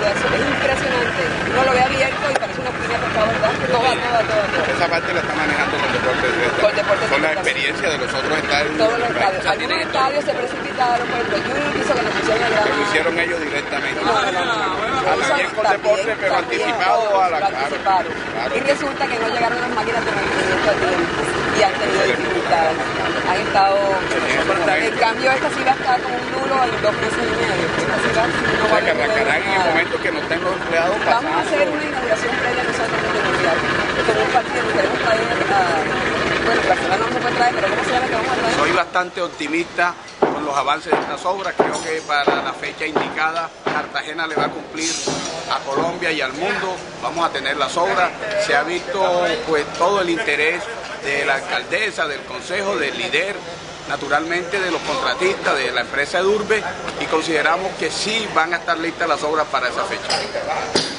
es impresionante. Uno lo ve abierto y parece una piña por favor, ¿verdad? Toda, toda, toda, Esa parte la está manejando con deportes. Con. Con la experiencia de los otros estadios. Todos los estadios. Algunos estadios se precipitaron, por ejemplo, Junior hizo que lo pusieron el Lo hicieron ellos directamente. No, no, no. También con deportes, pero anticipado a la cara. Y resulta que no llegaron las máquinas de mantenimiento y han tenido dificultades. Han estado... El cambio esta sí va a estar como un duro en dos meses y medio. Esta sí va a que arrancarán en el momento que no estén los empleados Vamos a hacer pasando. una inauguración previa nosotros de mundial. Como un partido que queremos traer a... Bueno, Barcelona no se puede traer, pero ¿cómo se llama que vamos a traer? Soy bastante optimista con los avances de estas obras. Creo que para la fecha indicada Cartagena le va a cumplir a Colombia y al mundo. Vamos a tener las obras. Se ha visto pues todo el interés de la alcaldesa, del consejo, del líder, naturalmente de los contratistas, de la empresa Edurbe y consideramos que sí van a estar listas las obras para esa fecha.